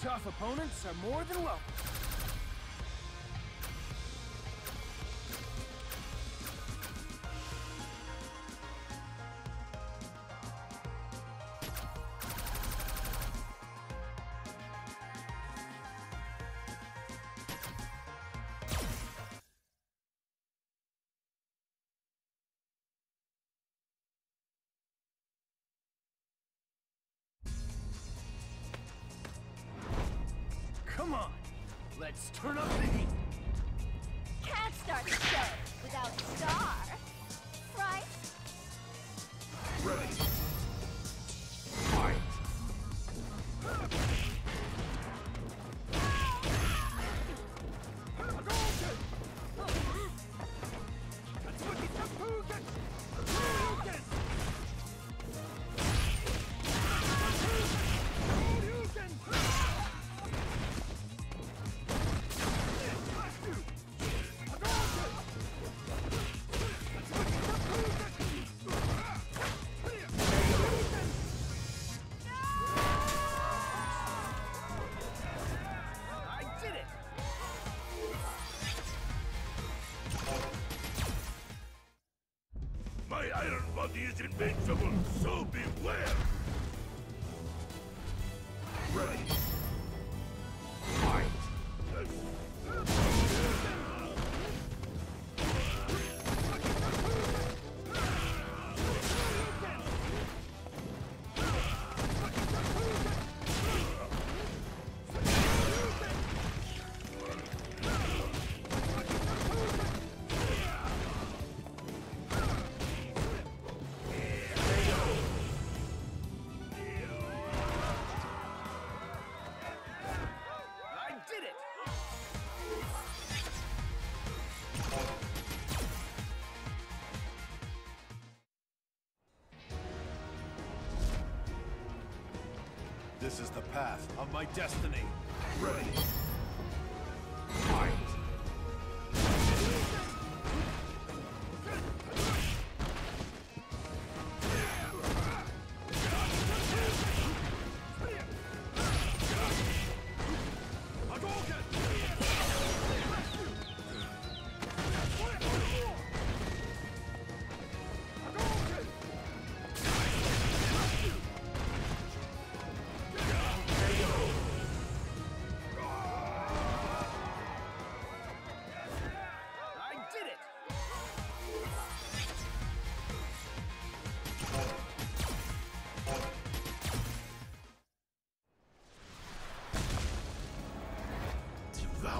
Tough opponents are more than welcome. Is invincible, so beware! This is the path of my destiny.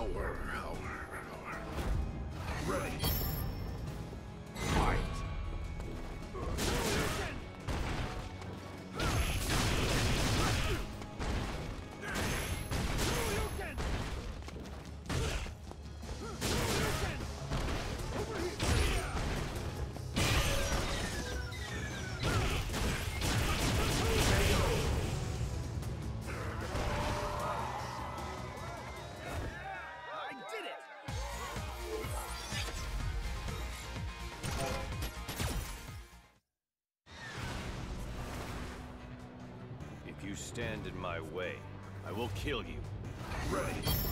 Devour stand in my way, I will kill you. Ready.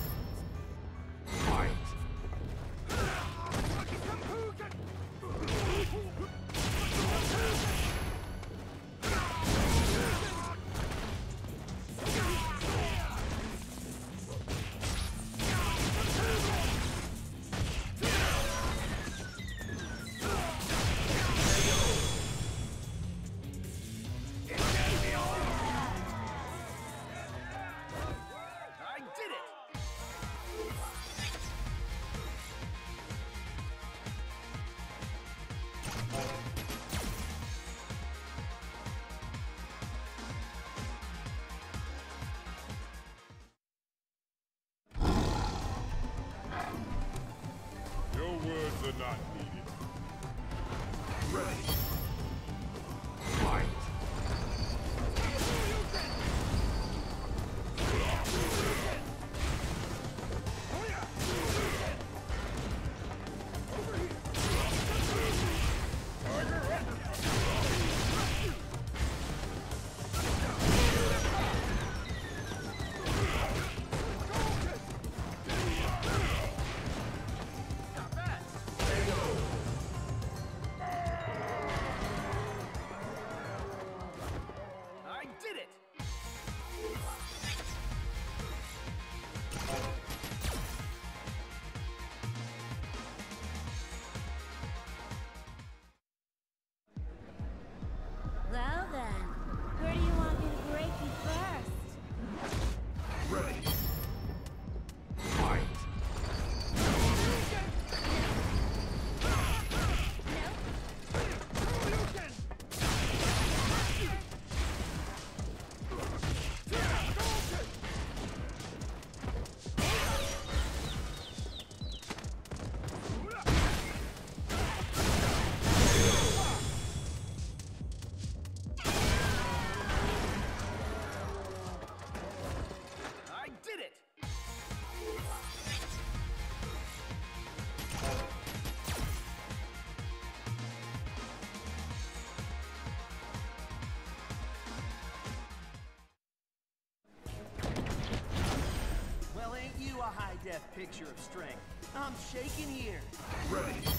death picture of strength. I'm shaking here. Ready.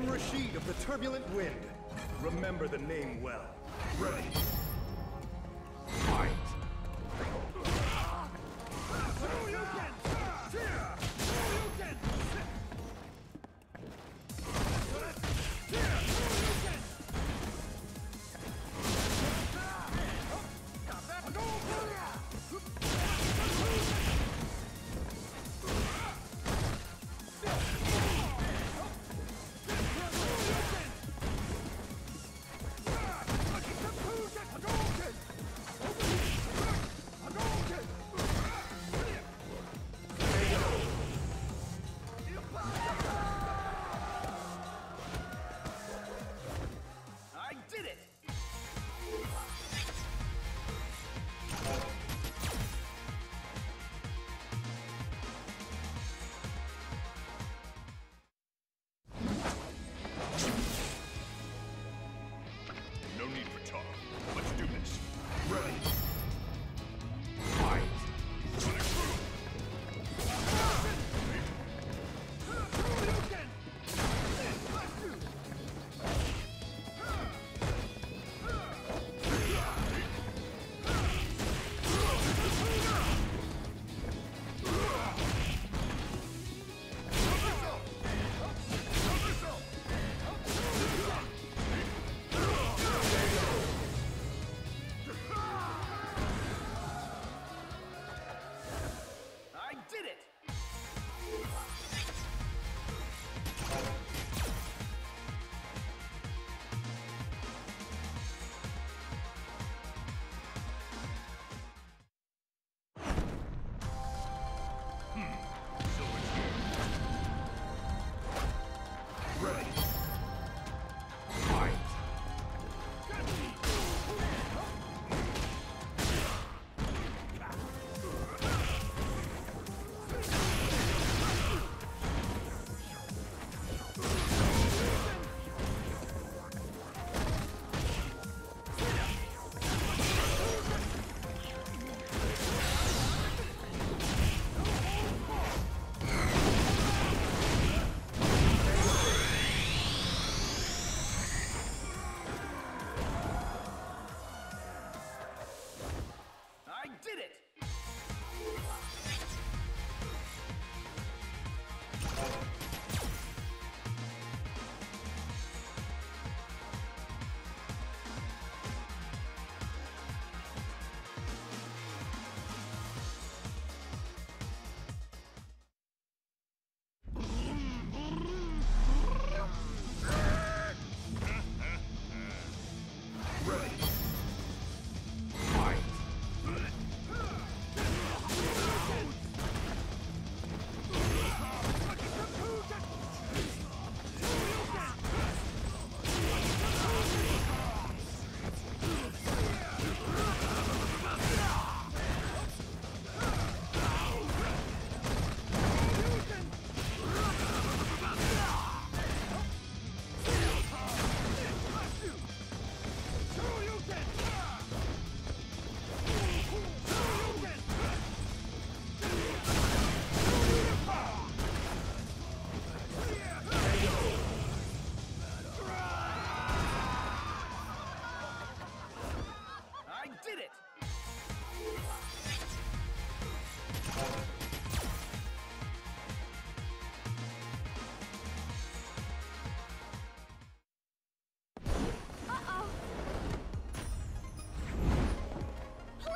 am Rashid of the Turbulent Wind. Remember the name well. Ready.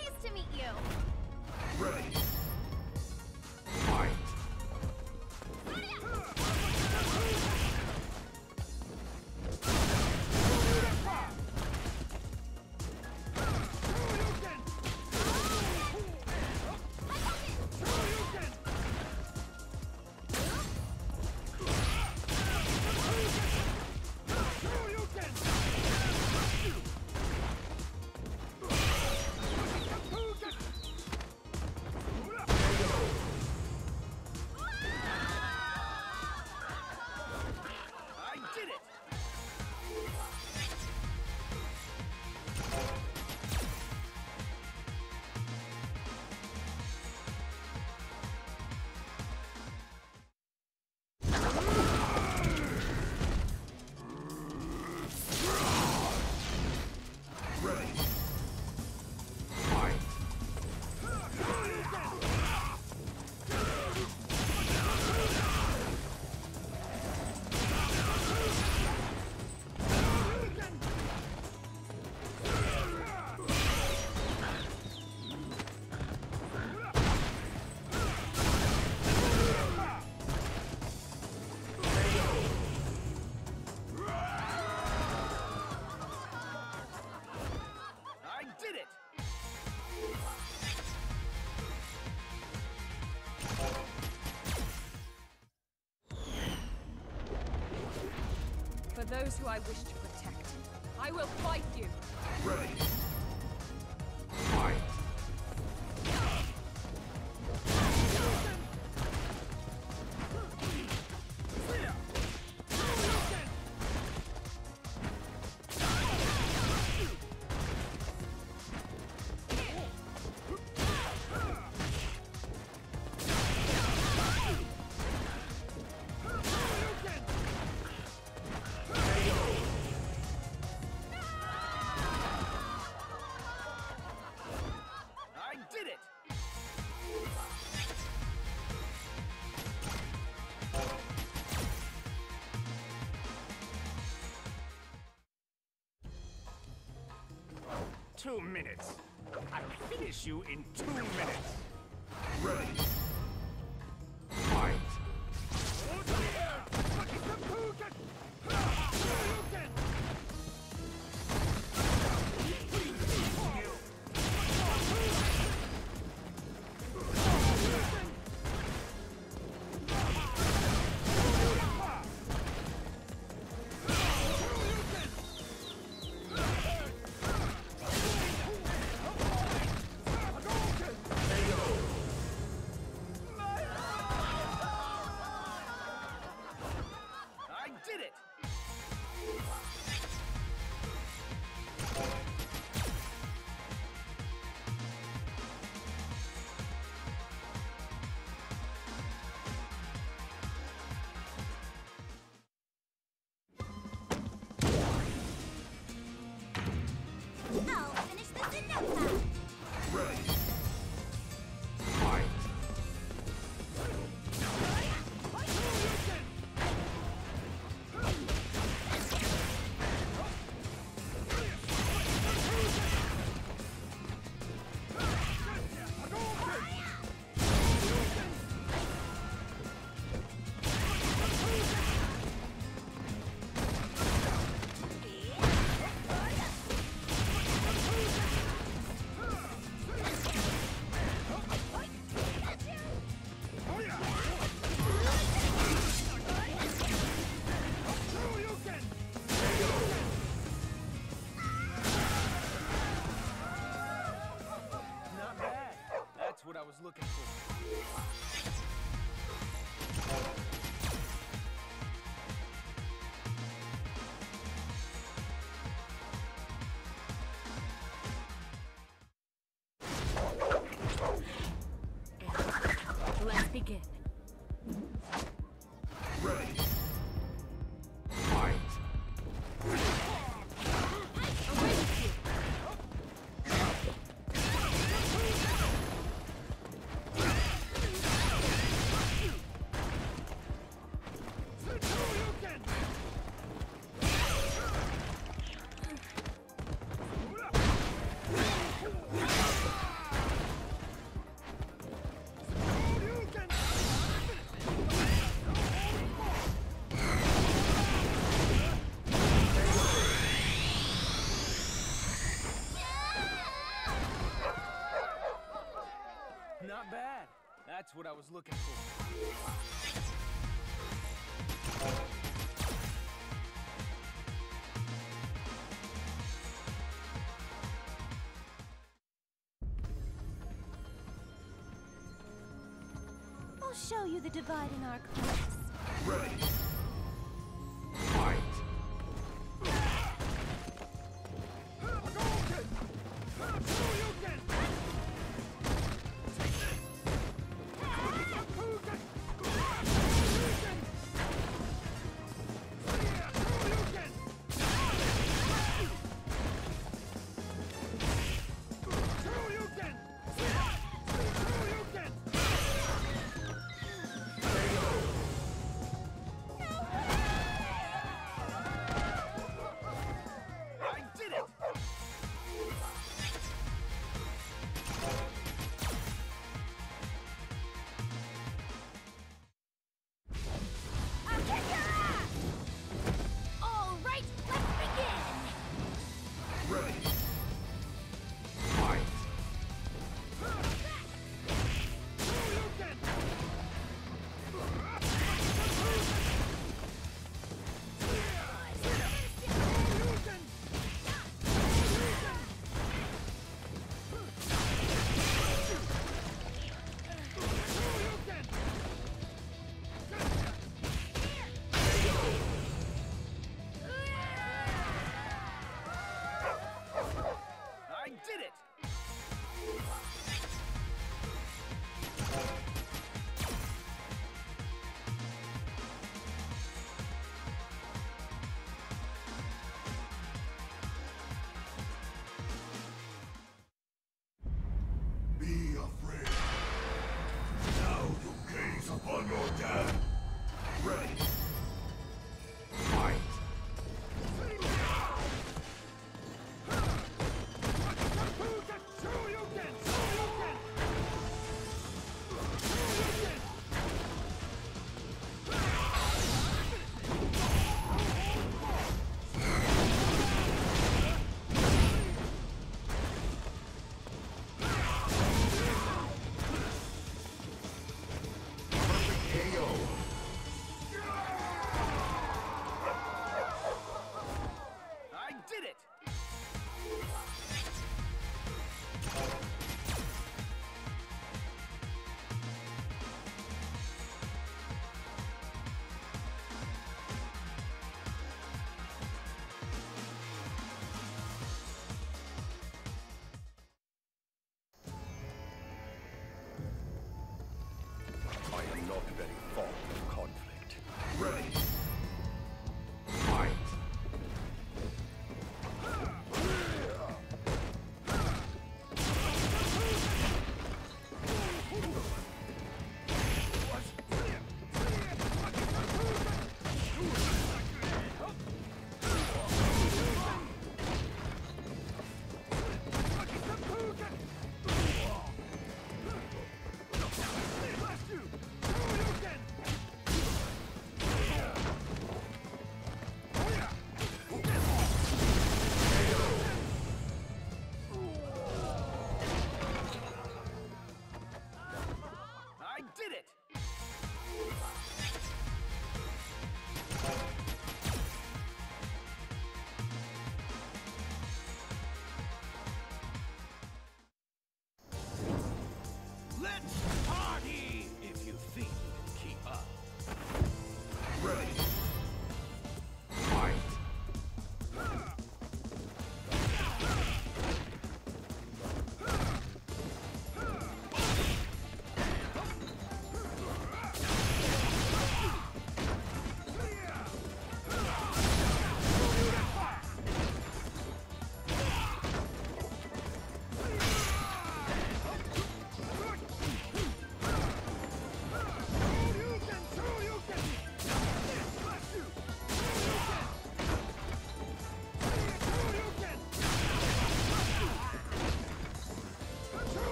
Pleased to meet you. Those who I wish to protect, I will fight you. Ready. You in two minutes. That's what I was looking for. I'll show you the divide in our class. Ready.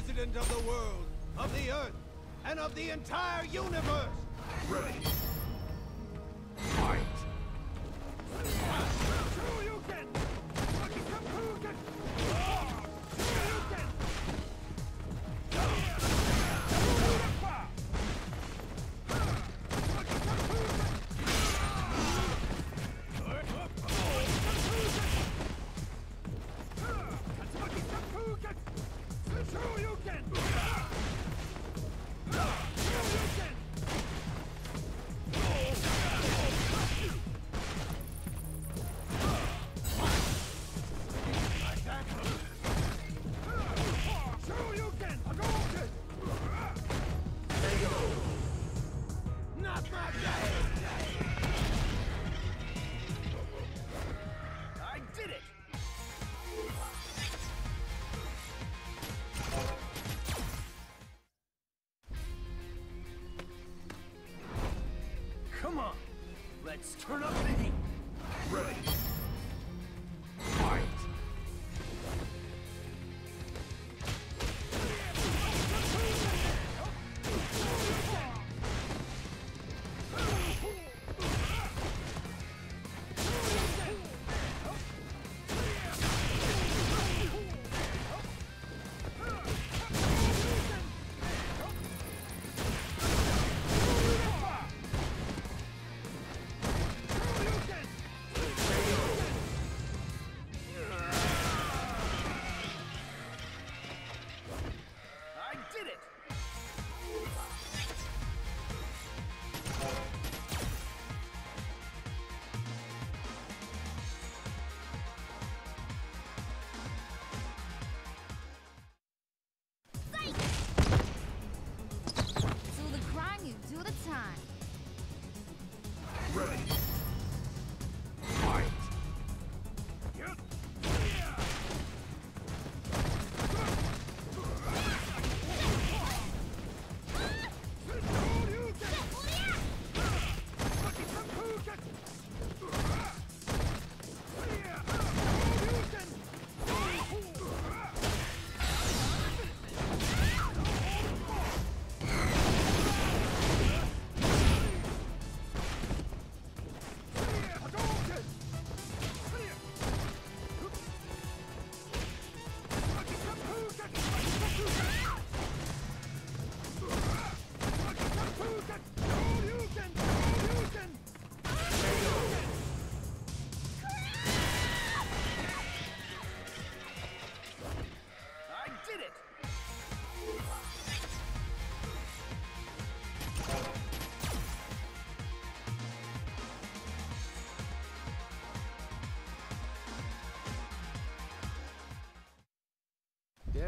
President of the world, of the earth, and of the entire universe! Ready. Let's turn up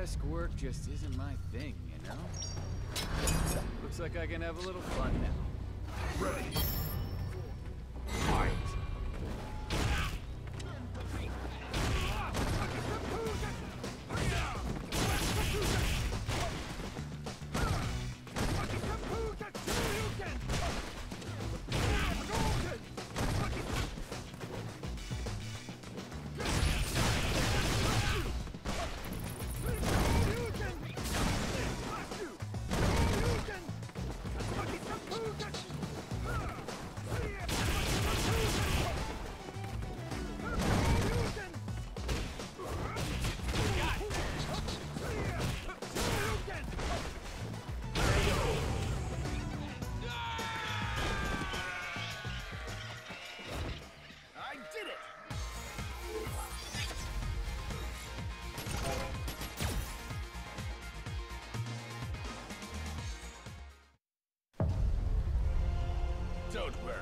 Desk work just isn't my thing, you know? Looks like I can have a little fun now. Ready. Don't worry.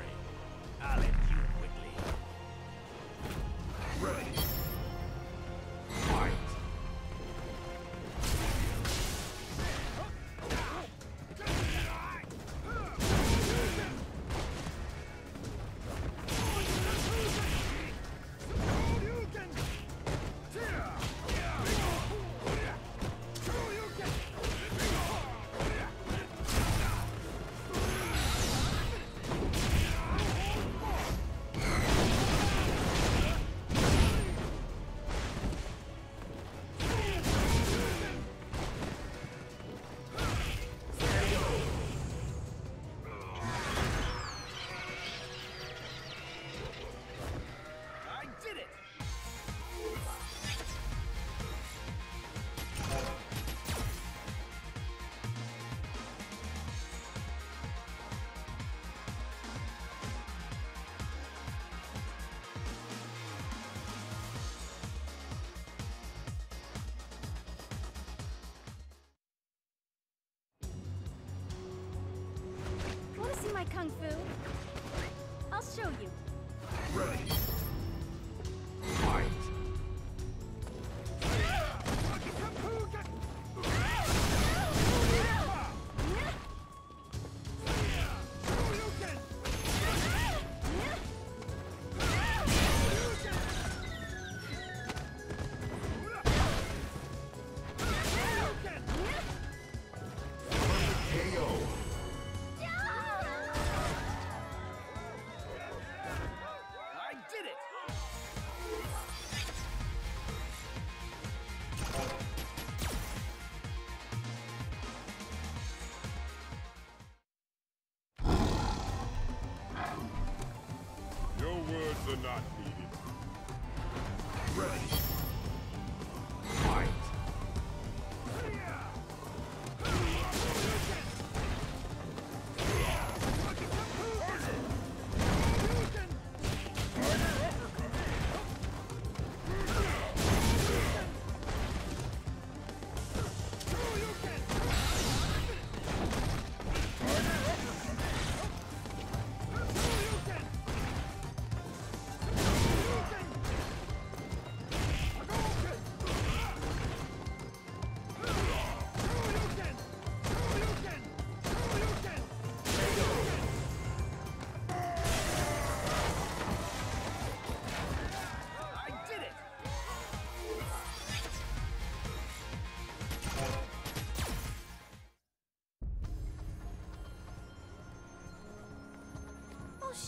Show.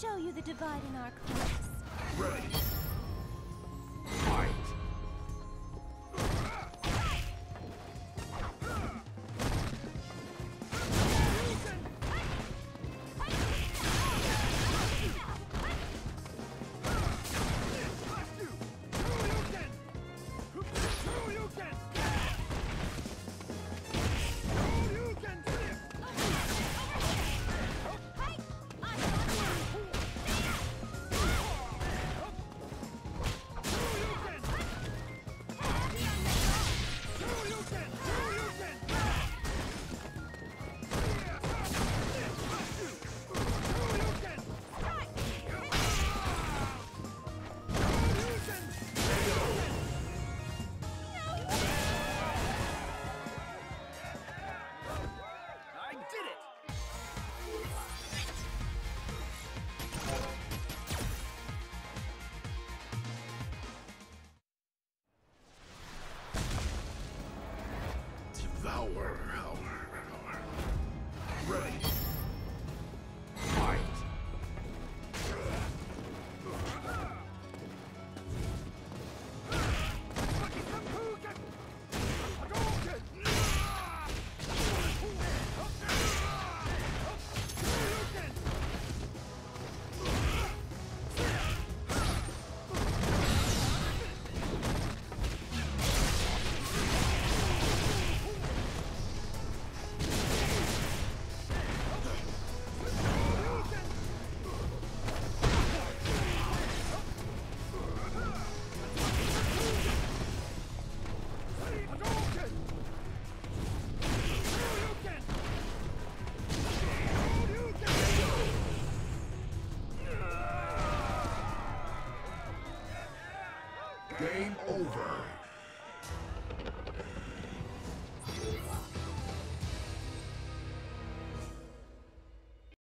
show you the divide in our class. Ready. devour.